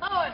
Owen